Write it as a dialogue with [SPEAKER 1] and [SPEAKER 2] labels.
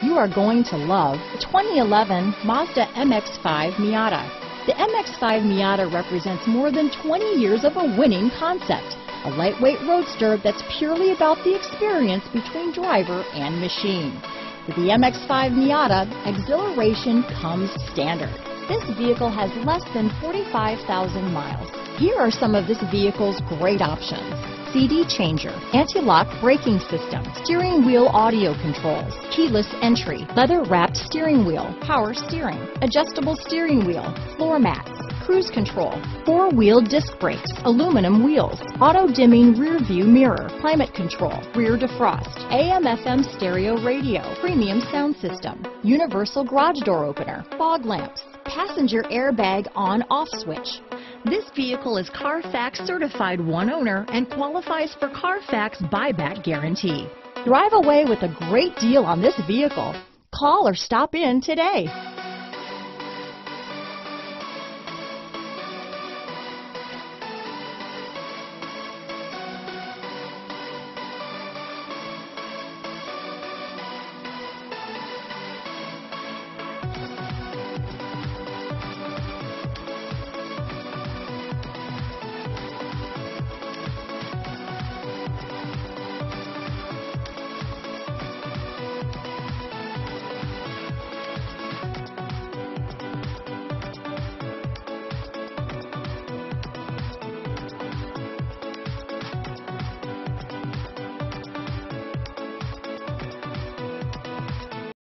[SPEAKER 1] You are going to love the 2011 Mazda MX-5 Miata. The MX-5 Miata represents more than 20 years of a winning concept. A lightweight roadster that's purely about the experience between driver and machine. With the MX-5 Miata, exhilaration comes standard. This vehicle has less than 45,000 miles. Here are some of this vehicle's great options. CD changer, anti-lock braking system, steering wheel audio controls, keyless entry, leather wrapped steering wheel, power steering, adjustable steering wheel, floor mats, cruise control, four wheel disc brakes, aluminum wheels, auto dimming rear view mirror, climate control, rear defrost, AM FM stereo radio, premium sound system, universal garage door opener, fog lamps, passenger airbag on off switch, this vehicle is Carfax certified one owner and qualifies for Carfax buyback guarantee. Drive away with a great deal on this vehicle. Call or stop in today.